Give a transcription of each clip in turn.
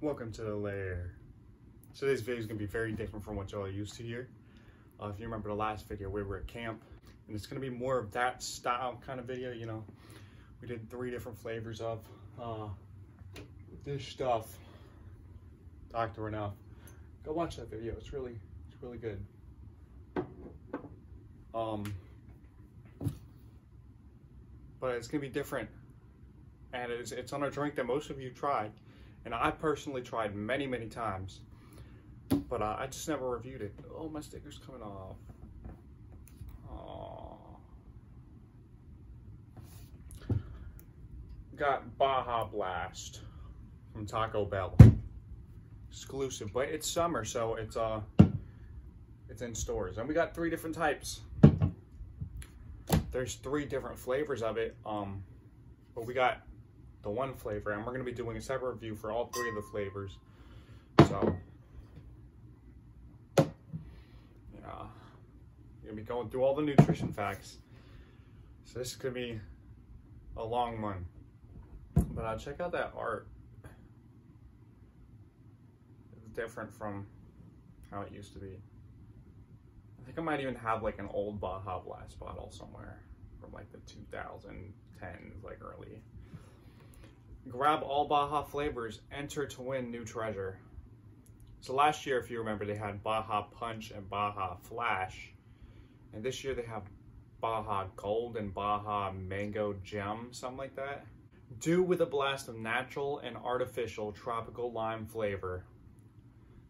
Welcome to the lair. This video is going to be very different from what y'all are used to here. Uh, if you remember the last video, we were at camp, and it's going to be more of that style kind of video, you know. We did three different flavors of uh, this stuff. Dr. Enuf. Go watch that video. It's really, it's really good. Um, but it's going to be different. And it's, it's on a drink that most of you tried. And I personally tried many, many times, but uh, I just never reviewed it. Oh, my sticker's coming off. Got Baja Blast from Taco Bell. Exclusive, but it's summer, so it's uh, it's in stores. And we got three different types. There's three different flavors of it. Um, but we got the one flavor, and we're going to be doing a separate review for all three of the flavors. So, yeah, going to be going through all the nutrition facts. So this to be a long one. But uh, check out that art. It's different from how it used to be. I think I might even have like an old Baja Blast bottle somewhere from like the 2010s, like early grab all Baja flavors, enter to win new treasure. So last year, if you remember, they had Baja Punch and Baja Flash. And this year they have Baja Gold and Baja Mango Gem, something like that. Dew with a blast of natural and artificial tropical lime flavor.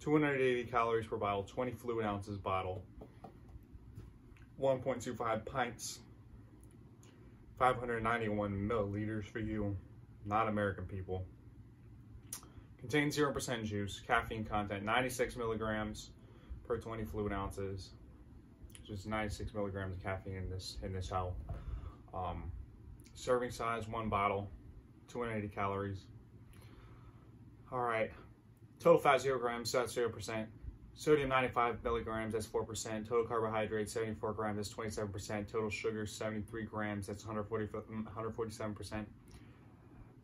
280 calories per bottle, 20 fluid ounces bottle. 1.25 pints. 591 milliliters for you not American people. Contains 0% juice, caffeine content, 96 milligrams per 20 fluid ounces. Just 96 milligrams of caffeine in this in this hell. Um, serving size, one bottle, 280 calories. All right, total fat zero grams, so that's zero percent. Sodium 95 milligrams, that's 4%. Total carbohydrates 74 grams, that's 27%. Total sugar 73 grams, that's 140, 147%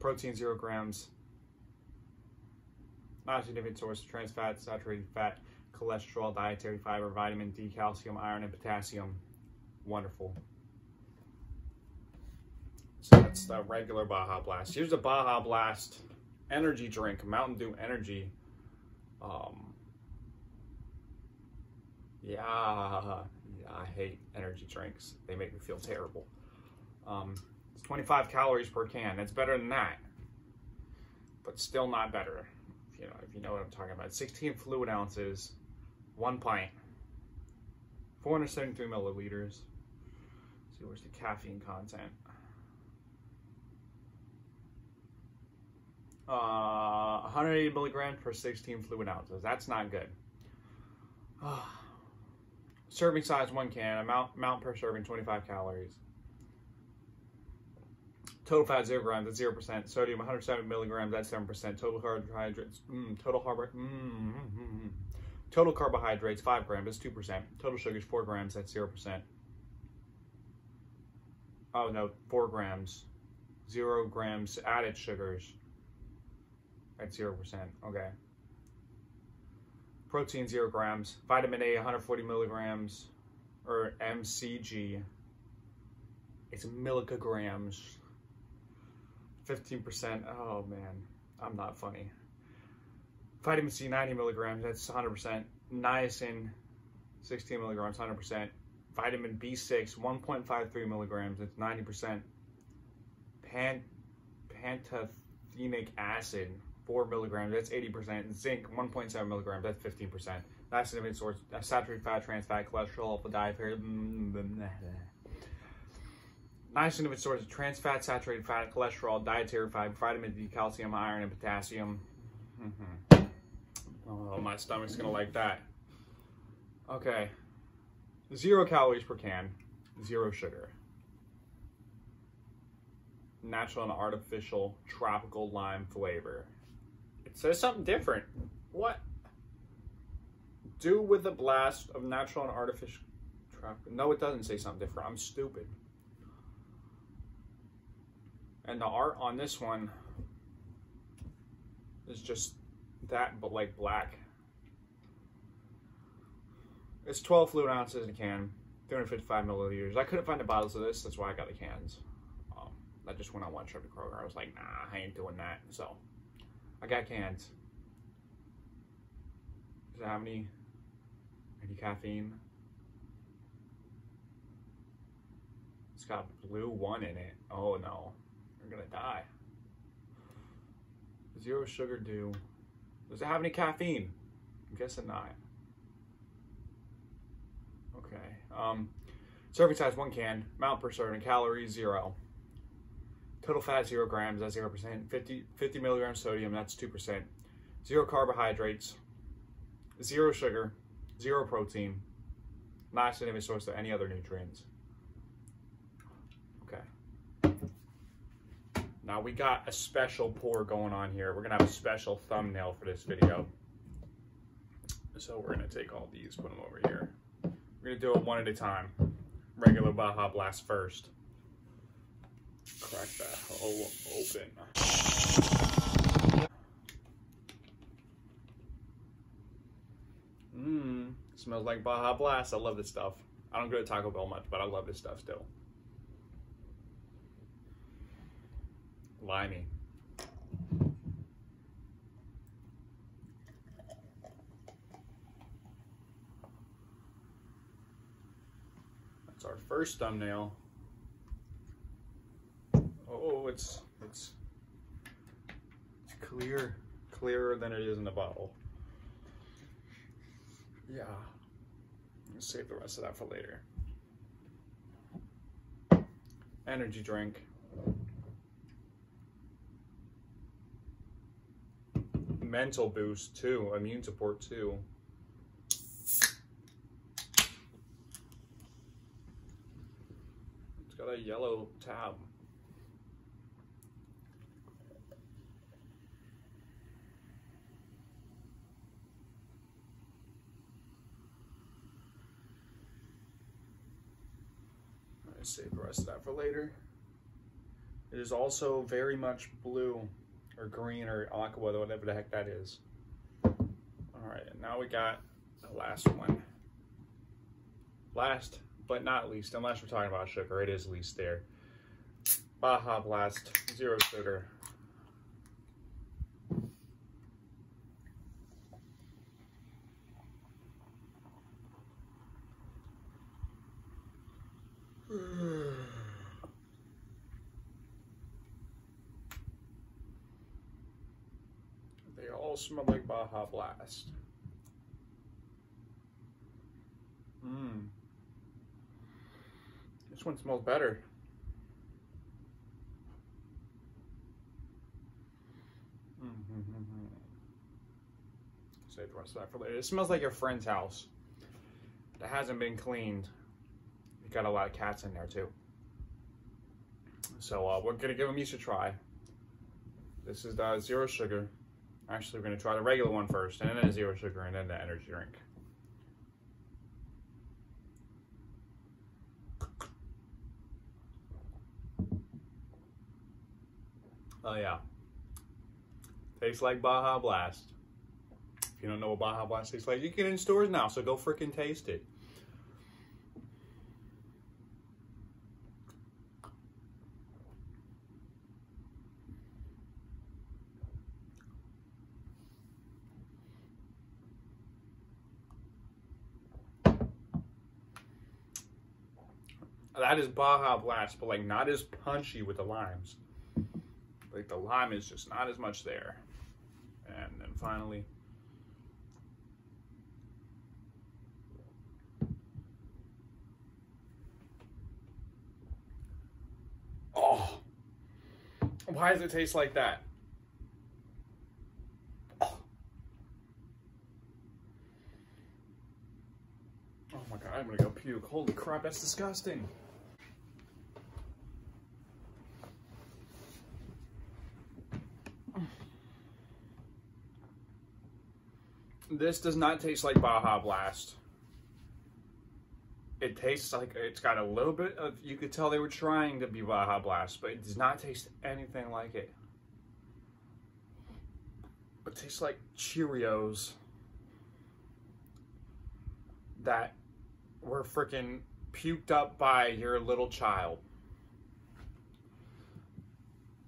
protein zero grams, not a significant source of trans fat, saturated fat, cholesterol, dietary fiber, vitamin D, calcium, iron, and potassium. Wonderful. So that's the regular Baja Blast. Here's the Baja Blast energy drink, Mountain Dew Energy. Um, yeah, yeah, I hate energy drinks. They make me feel terrible. Um, 25 calories per can. That's better than that, but still not better. If you know, if you know what I'm talking about. 16 fluid ounces, one pint, 473 milliliters. Let's see, where's the caffeine content? Uh, 180 milligrams per 16 fluid ounces. That's not good. serving size one can, amount, amount per serving 25 calories. Total fat, 0 grams, that's 0%. Sodium, 170 milligrams, that's 7%. Total carbohydrates, mm, total, harbor, mm, mm, mm, total carbohydrates, 5 grams, that's 2%. Total sugars, 4 grams, that's 0%. Oh, no, 4 grams. 0 grams added sugars. That's 0%. Okay. Protein, 0 grams. Vitamin A, 140 milligrams, or MCG. It's milligrams. 15%. Oh man, I'm not funny. Vitamin C, 90 milligrams, that's 100%. Niacin, 16 milligrams, 100%. Vitamin B6, 1.53 milligrams, that's 90%. Pan, pantothenic acid, 4 milligrams, that's 80%. Zinc, 1.7 milligrams, that's 15%. Niacin, source, saturated fat, trans fat, cholesterol, dietary. Mm, mm, mm, Mm, nice of its sources trans fat, saturated fat, cholesterol, dietary fiber, vitamin D, calcium, iron, and potassium. Mm-hmm. Oh, my stomach's gonna like that. Okay. Zero calories per can, zero sugar. Natural and artificial tropical lime flavor. It says something different. What? Dew with a blast of natural and artificial tropical. No, it doesn't say something different. I'm stupid. And the art on this one is just that, but like black. It's 12 fluid ounces in a can, 355 milliliters. I couldn't find the bottles of this, that's why I got the cans. Um, I just went on one trip to Kroger. I was like, nah, I ain't doing that. So I got cans. Does it have any, any caffeine? It's got blue one in it. Oh no, you're gonna die. Zero sugar dew. Does it have any caffeine? I'm guessing not. Okay. Um, serving size one can. Amount per serving. Calories zero. Total fat zero grams. That's zero percent. 50, 50 milligrams sodium. That's two percent. Zero carbohydrates. Zero sugar. Zero protein. Not significant source of any other nutrients. Now we got a special pour going on here. We're gonna have a special thumbnail for this video. So we're gonna take all these, put them over here. We're gonna do it one at a time. Regular Baja Blast first. Crack that hole open. Mmm, smells like Baja Blast. I love this stuff. I don't go to Taco Bell much, but I love this stuff still. Limey. That's our first thumbnail. Oh, it's it's it's clear, clearer than it is in the bottle. Yeah. save the rest of that for later. Energy drink. Mental boost too, immune support too. It's got a yellow tab. I save the rest of that for later. It is also very much blue or green or aqua, whatever the heck that is. All right, and now we got the last one. Last but not least, unless we're talking about sugar, it is least there. Baja Blast, zero sugar. all smell like Baja Blast. Mmm. This one smells better. Save the rest of that for later. It smells like your friend's house that hasn't been cleaned. You got a lot of cats in there too. So uh, we're gonna give them each a try. This is the zero sugar. Actually, we're going to try the regular one first, and then the zero sugar, and then the energy drink. Oh yeah. Tastes like Baja Blast. If you don't know what Baja Blast tastes like, you can get it in stores now, so go freaking taste it. That is Baja Blast, but like not as punchy with the limes. Like the lime is just not as much there. And then finally, Oh, why does it taste like that? Oh. oh my god, I'm gonna go puke. Holy crap, that's disgusting. This does not taste like Baja Blast. It tastes like it's got a little bit of, you could tell they were trying to be Baja Blast, but it does not taste anything like it. It tastes like Cheerios that were freaking puked up by your little child.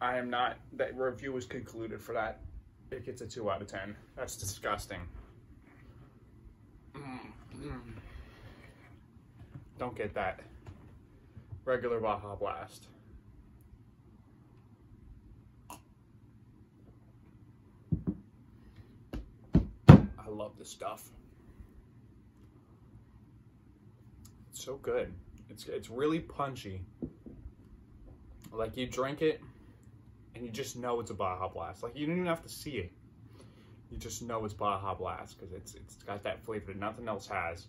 I am not, that review was concluded for that. It gets a 2 out of 10. That's disgusting. Don't get that. Regular Baja Blast. I love this stuff. It's so good. It's it's really punchy. Like you drink it and you just know it's a Baja Blast. Like you don't even have to see it. You just know it's Baja Blast because it's it's got that flavor that nothing else has.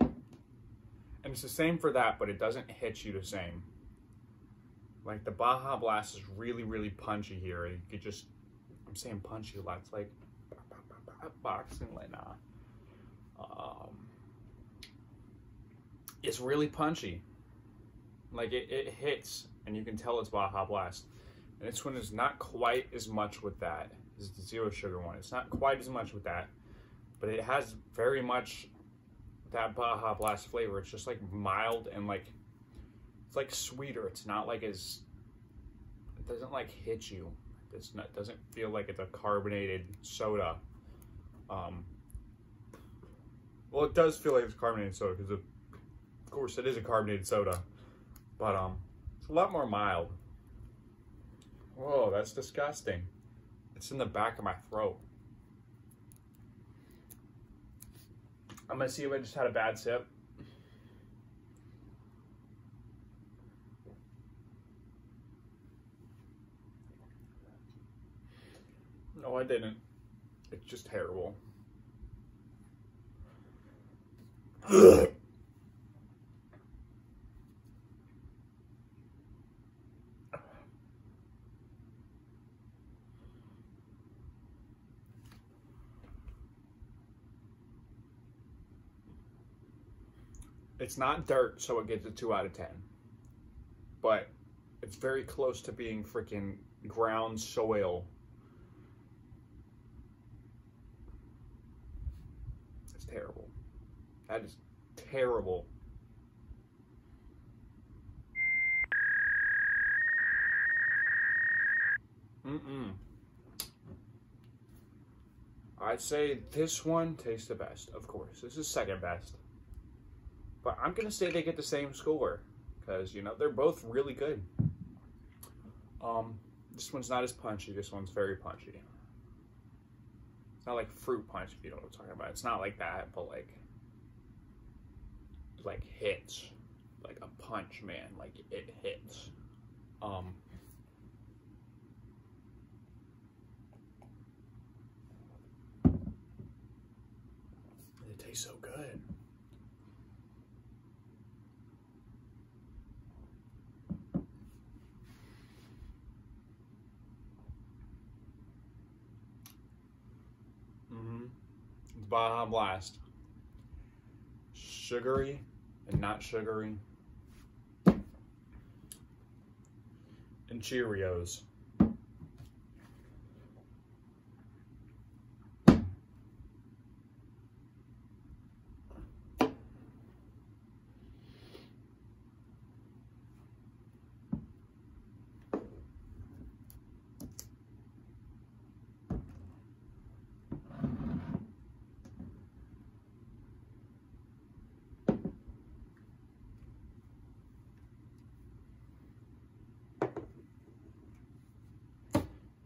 And it's the same for that, but it doesn't hit you the same. Like the Baja Blast is really, really punchy here. You could just, I'm saying punchy a lot. It's like boxing, like nah. Um, it's really punchy. Like it, it hits, and you can tell it's Baja Blast. And this one is not quite as much with that. This is the zero sugar one. It's not quite as much with that, but it has very much that Baja Blast flavor. It's just like mild and like it's like sweeter. It's not like as it doesn't like hit you. It's not doesn't feel like it's a carbonated soda. Um, well, it does feel like it's carbonated soda because of course it is a carbonated soda, but um, it's a lot more mild. Whoa, that's disgusting. It's in the back of my throat. I'm gonna see if I just had a bad sip. No, I didn't. It's just terrible. It's not dirt, so it gets a 2 out of 10. But it's very close to being freaking ground soil. It's terrible. That is terrible. Mm-mm. I'd say this one tastes the best, of course. This is second best. But I'm going to say they get the same score because, you know, they're both really good. Um, this one's not as punchy. This one's very punchy. It's not like fruit punch, if you know what I'm talking about. It's not like that, but like, like hits. Like a punch, man. Like it hits. Um, it tastes so good. Mm-hmm. Baja Blast. Sugary and not sugary. And Cheerios.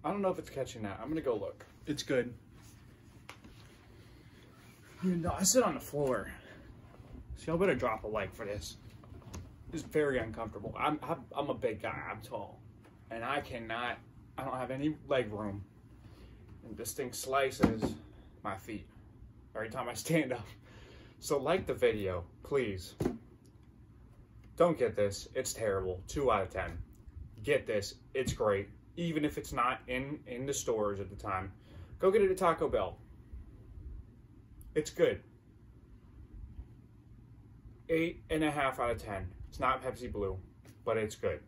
I don't know if it's catching that. I'm gonna go look. It's good. You know, I sit on the floor. So y'all better drop a like for this. It's very uncomfortable. I'm, I'm a big guy. I'm tall, and I cannot. I don't have any leg room, and this thing slices my feet every time I stand up. So like the video, please. Don't get this. It's terrible. Two out of ten. Get this. It's great even if it's not in in the stores at the time. Go get it at Taco Bell. It's good. Eight and a half out of ten. It's not Pepsi Blue, but it's good.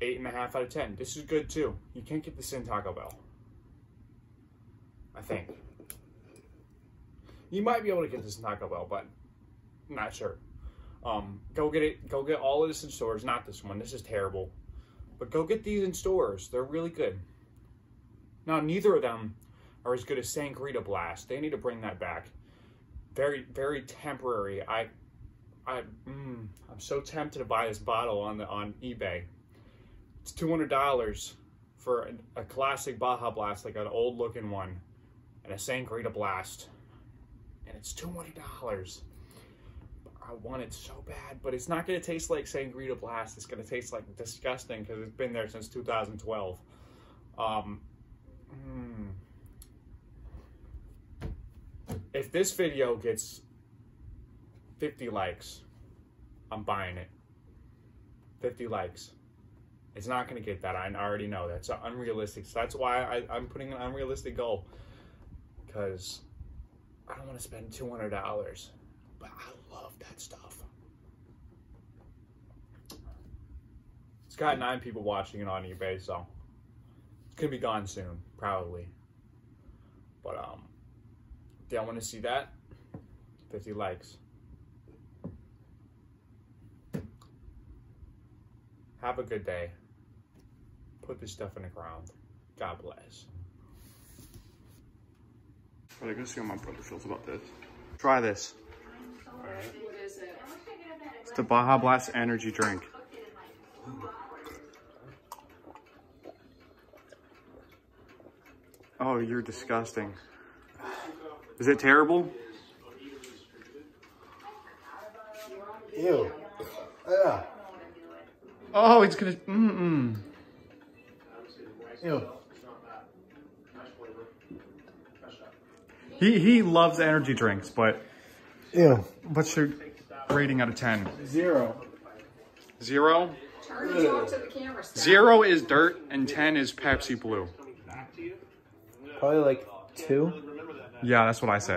eight and a half out of ten. This is good too. You can't get this in Taco Bell. I think. You might be able to get this in Taco Bell, but I'm not sure. Um, go get it. Go get all of this in stores. Not this one. This is terrible. But go get these in stores. They're really good. Now, neither of them are as good as Sangria Blast. They need to bring that back. Very, very temporary. I, I, mm, I'm so tempted to buy this bottle on the on eBay. It's two hundred dollars for a, a, classic Baja Blast, like an old looking one, and a Sangria Blast, and it's two hundred dollars. I want it so bad, but it's not going to taste like Sangria Blast. It's going to taste like disgusting because it's been there since 2012. Um, mm. If this video gets 50 likes, I'm buying it. 50 likes. It's not going to get that. I already know. That's unrealistic. So that's why I, I'm putting an unrealistic goal. Because I don't want to spend $200. But I that stuff. It's got nine people watching it on eBay, so it's gonna be gone soon, probably. But um, yeah, I want to see that. 50 likes. Have a good day. Put this stuff in the ground. God bless. But I gotta see how my brother feels about this. Try this. It's the Baja Blast energy drink. Oh, you're disgusting. Is it terrible? Ew. Yeah. Oh, it's gonna. Mm mm. Ew. He he loves energy drinks, but Ew. what's your rating out of ten? Zero. Zero. Turn the talk to the camera. Zero is dirt, and ten is Pepsi Blue. Probably like two. Yeah, that's what I said.